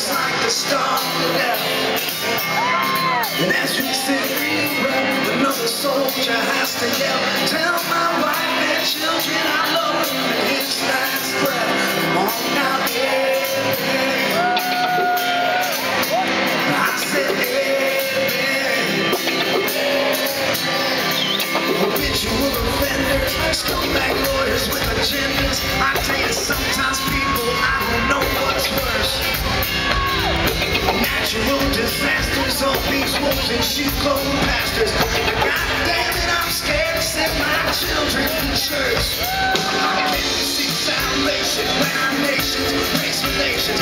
it's like starve to death? And as we sit here, another soldier has to yell, tell my wife and children I love them in his last breath. On now, yeah, yeah. I said, yeah, yeah. Habitual offenders, scumbag lawyers with agendas. I tell you, sometimes people, I don't know Natural disasters, these wolves and sheep clothing pastors. God damn it, I'm scared to send my children to church. I came to see salvation when our nations, race relations,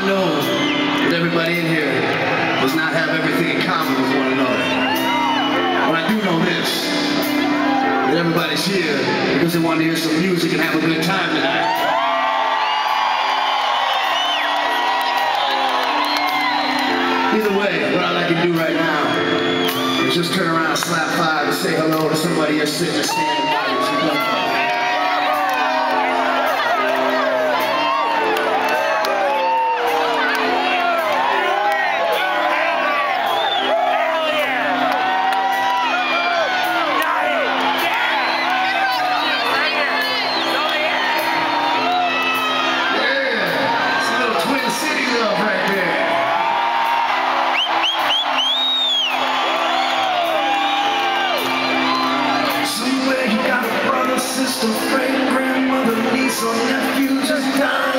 I know that everybody in here does not have everything in common with one another. But I do know this that everybody's here because they want to hear some music and have a good time tonight. Either way, what I'd like to do right now is just turn around, slap five, and say hello to somebody you're sitting or standing by So your just time.